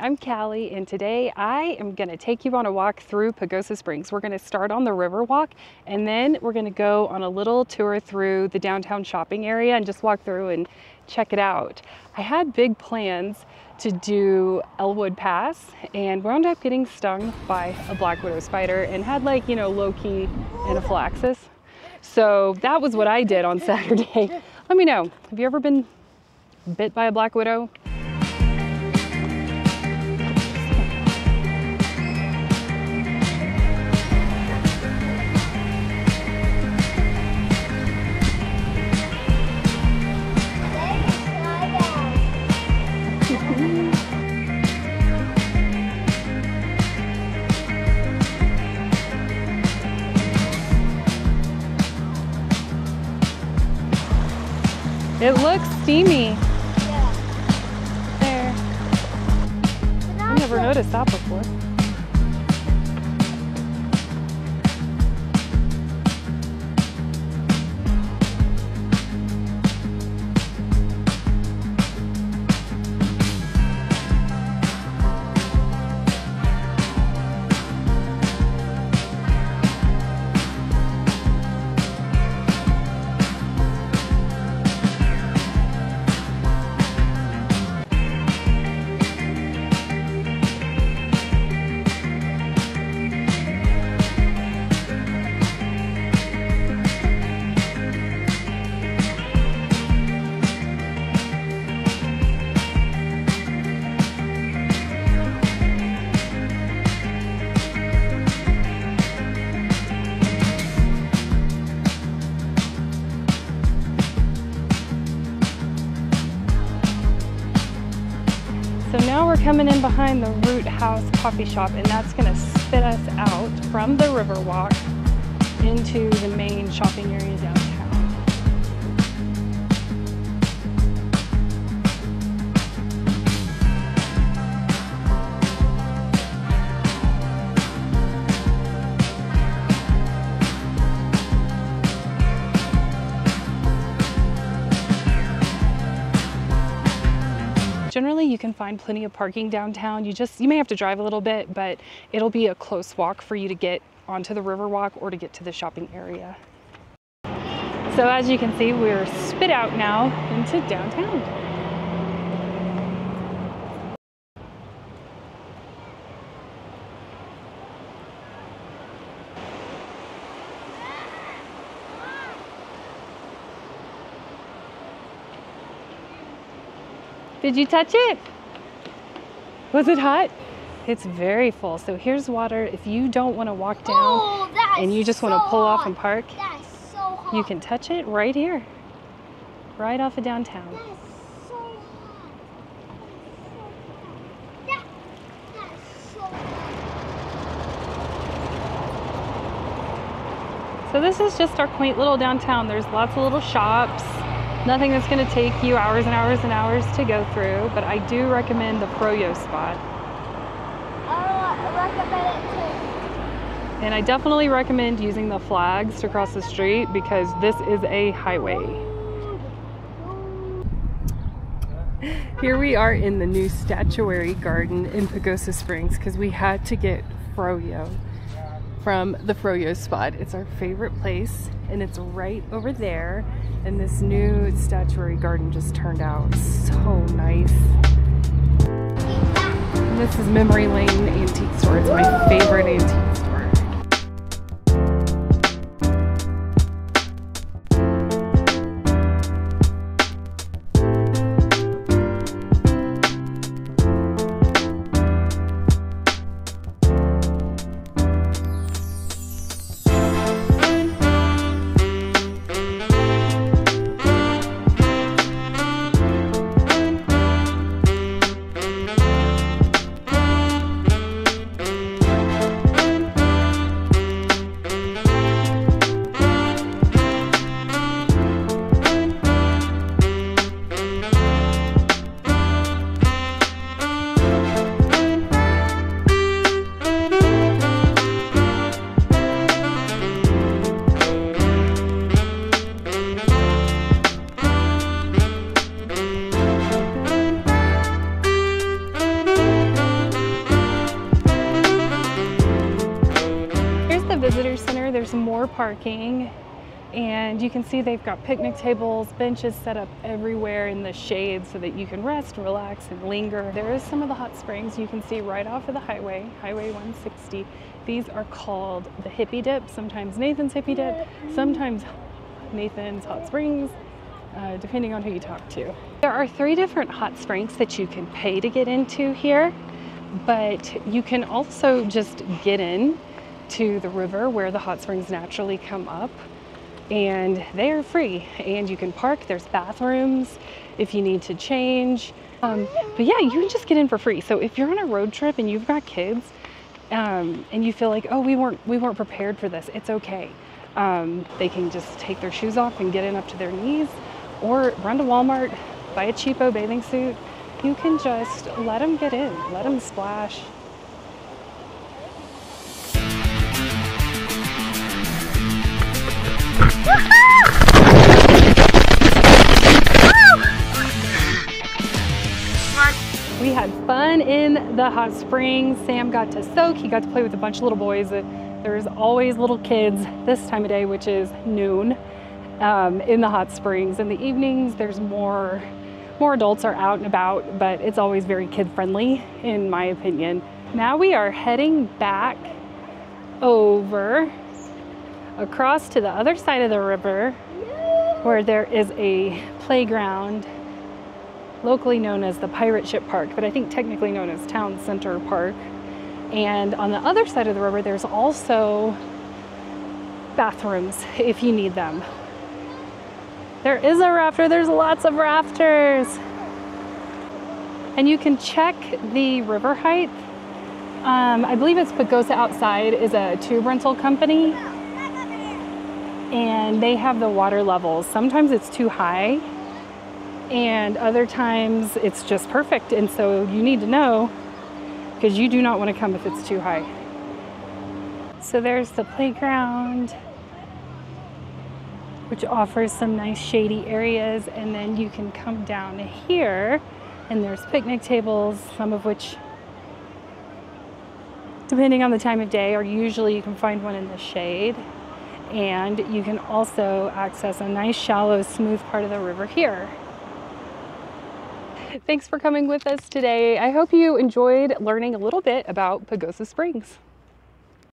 I'm Callie, and today I am going to take you on a walk through Pagosa Springs. We're going to start on the river walk and then we're going to go on a little tour through the downtown shopping area and just walk through and check it out. I had big plans to do Elwood Pass and wound up getting stung by a black widow spider and had like, you know, low-key anaphylaxis. So that was what I did on Saturday. Let me know, have you ever been bit by a black widow? It looks steamy. Yeah. There. I never noticed that before. So now we're coming in behind the Root House coffee shop and that's gonna spit us out from the Riverwalk into the main shopping area downtown. Generally, you can find plenty of parking downtown. You just, you may have to drive a little bit, but it'll be a close walk for you to get onto the Riverwalk or to get to the shopping area. So as you can see, we're spit out now into downtown. Did you touch it? Was it hot? It's very full. So here's water. If you don't want to walk oh, down Oh, and you just want to pull off and park, so you can touch it right here, right off of downtown. So. That, that is so hot. So this is just our quaint little downtown. There's lots of little shops. Nothing that's going to take you hours and hours and hours to go through, but I do recommend the Froyo spot. I recommend it too. And I definitely recommend using the flags to cross the street because this is a highway. Here we are in the new statuary garden in Pagosa Springs because we had to get Froyo from the Froyo spot. It's our favorite place and it's right over there. And this new statuary garden just turned out so nice. And this is Memory Lane Antique Store. It's my favorite antique store. And you can see they've got picnic tables, benches set up everywhere in the shade so that you can rest, relax, and linger. There is some of the hot springs you can see right off of the highway, Highway 160. These are called the Hippie Dip, sometimes Nathan's Hippie Dip, sometimes Nathan's Hot Springs, uh, depending on who you talk to. There are three different hot springs that you can pay to get into here, but you can also just get in to the river where the hot springs naturally come up. And they are free and you can park there's bathrooms if you need to change. Um, but yeah you can just get in for free. So if you're on a road trip and you've got kids um, and you feel like oh we weren't we weren't prepared for this it's okay. Um, they can just take their shoes off and get in up to their knees or run to walmart buy a cheapo bathing suit. You can just let them get in let them splash fun in the hot springs. Sam got to soak. He got to play with a bunch of little boys. There's always little kids this time of day, which is noon, um, in the hot springs. In the evenings, there's more, more adults are out and about, but it's always very kid friendly, in my opinion. Now we are heading back over across to the other side of the river where there is a playground locally known as the Pirate Ship Park, but I think technically known as Town Center Park. And on the other side of the river, there's also bathrooms if you need them. There is a rafter, there's lots of rafters. And you can check the river height. Um, I believe it's Pagosa Outside is a tube rental company. And they have the water levels. Sometimes it's too high and other times it's just perfect. And so you need to know because you do not want to come if it's too high. So there's the playground, which offers some nice shady areas, and then you can come down here and there's picnic tables, some of which, depending on the time of day, or usually you can find one in the shade. And you can also access a nice shallow, smooth part of the river here. Thanks for coming with us today. I hope you enjoyed learning a little bit about Pagosa Springs.